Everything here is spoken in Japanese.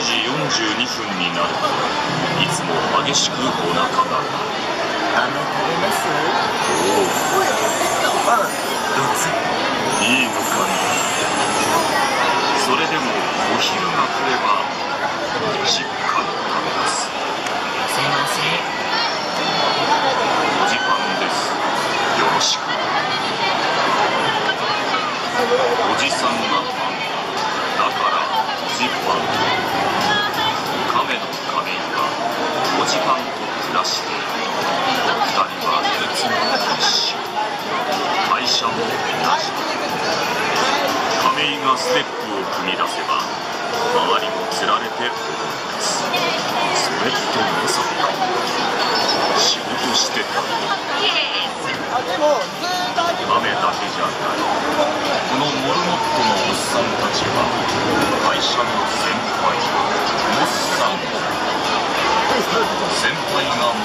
時42分になるといつも激しくお腹が飴食べますおおパンどうぞいいのかなそれでもお昼が来ればしっかり食べます。すいませんお時間です。よろしく。おじさんが。だから。おじパンと暮らしている二人はいつも一緒会社も同じ亀井がステップを踏み出せば周りもつられて踊りますそれってまさか仕事してた雨だけじゃないこのモルモットのおっさんたちは会社の先輩モッさん Simply not.